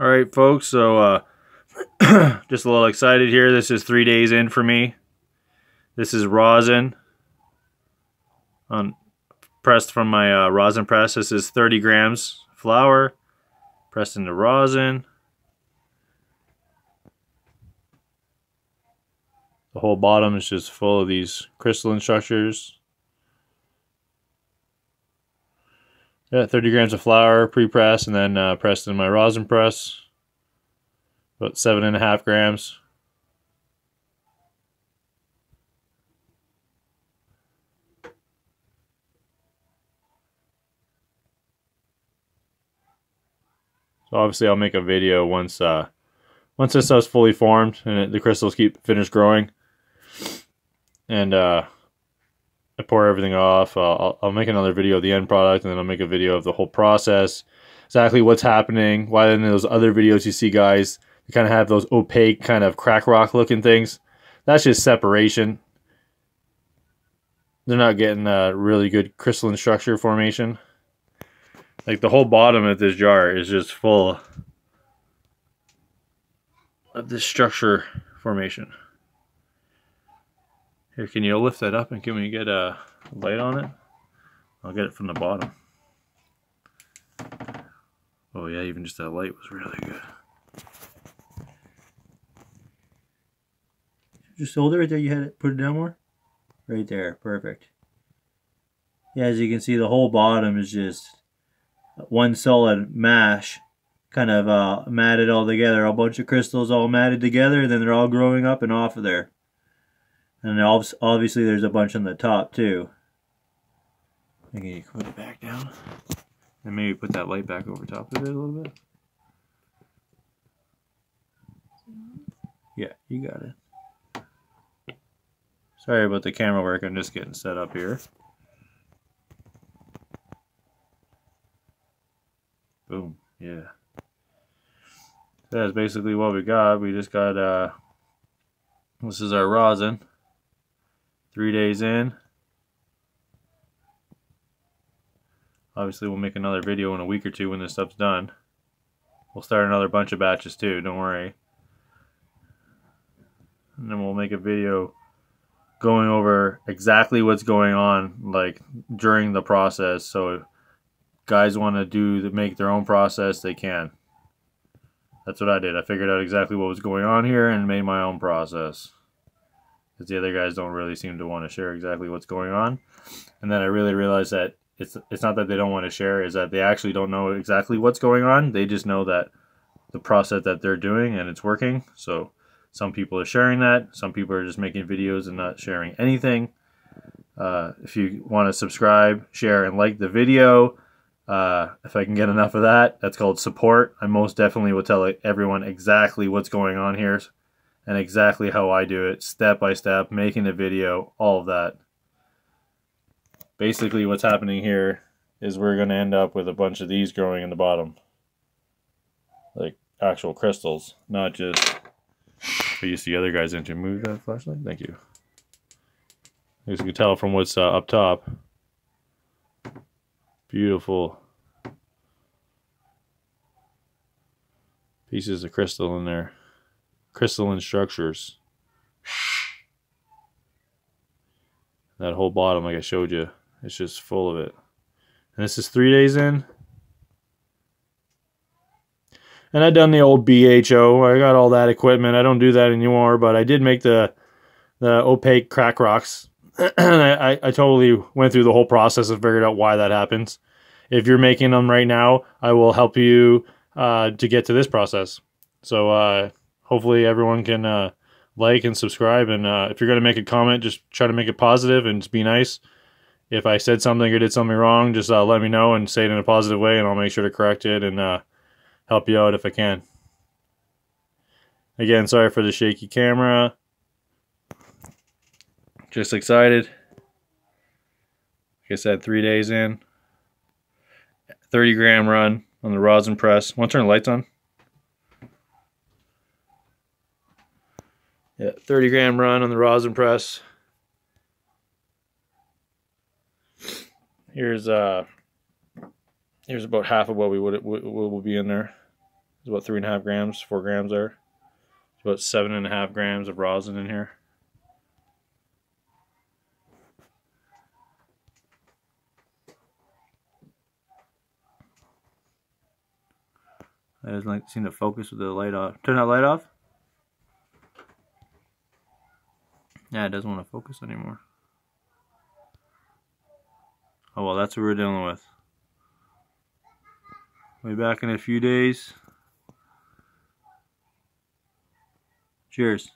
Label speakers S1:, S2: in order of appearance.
S1: All right, folks. So, uh, just a little excited here. This is three days in for me. This is rosin on pressed from my uh, rosin press. This is 30 grams flower pressed into rosin. The whole bottom is just full of these crystalline structures. Yeah, 30 grams of flower pre-pressed and then uh, pressed in my rosin press. About seven and a half grams. So obviously I'll make a video once uh, once this stuff's fully formed and it, the crystals keep finish growing. And uh, I pour everything off. Uh, I'll, I'll make another video of the end product and then I'll make a video of the whole process. Exactly what's happening. Why in those other videos you see guys, you kind of have those opaque kind of crack rock looking things. That's just separation. They're not getting a really good crystalline structure formation. Like the whole bottom of this jar is just full of this structure formation. Here, can you lift that up and can we get a light on it? I'll get it from the bottom. Oh yeah, even just that light was really good.
S2: Just hold it right there. You had it. Put it down more. Right there. Perfect. Yeah, as you can see, the whole bottom is just one solid mash, kind of uh, matted all together. A bunch of crystals all matted together, and then they're all growing up and off of there. And obviously there's a bunch on the top too.
S1: Can you put it back down? And maybe put that light back over top of it a little bit. Yeah, you got it. Sorry about the camera work, I'm just getting set up here. Boom, yeah. That's basically what we got. We just got, uh, this is our rosin. Three days in. Obviously, we'll make another video in a week or two when this stuff's done. We'll start another bunch of batches too, don't worry. And then we'll make a video going over exactly what's going on like during the process. So guys want to do make their own process, they can. That's what I did. I figured out exactly what was going on here and made my own process because the other guys don't really seem to want to share exactly what's going on. And then I really realized that it's it's not that they don't want to share, is that they actually don't know exactly what's going on. They just know that the process that they're doing and it's working. So some people are sharing that. Some people are just making videos and not sharing anything. Uh, if you want to subscribe, share, and like the video, uh, if I can get enough of that, that's called support. I most definitely will tell everyone exactly what's going on here and exactly how I do it, step by step, making the video, all of that. Basically what's happening here is we're going to end up with a bunch of these growing in the bottom. Like actual crystals, not just... I use the other guys into move that flashlight. Thank you. As you can tell from what's uh, up top. Beautiful pieces of crystal in there crystalline structures. That whole bottom, like I showed you, it's just full of it. And this is three days in. And I done the old BHO. I got all that equipment. I don't do that anymore, but I did make the the opaque crack rocks. I, I totally went through the whole process and figured out why that happens. If you're making them right now, I will help you uh, to get to this process. So uh, hopefully everyone can uh, like and subscribe. And uh, if you're going to make a comment, just try to make it positive and just be nice. If I said something or did something wrong, just uh, let me know and say it in a positive way, and I'll make sure to correct it and uh, help you out if I can. Again, sorry for the shaky camera. Just excited. Like I said, three days in. 30 gram run on the rosin press. Want to turn the lights on? Yeah, 30 gram run on the rosin press. Here's uh here's about half of what we would will be in there. It's about three and a half grams, four grams there. It's about seven and a half grams of rosin in here. I doesn't like seem to focus with the light off. Turn that light off. Yeah, it doesn't want to focus anymore. Oh well, that's what we're dealing with. We'll be back in a few days. Cheers.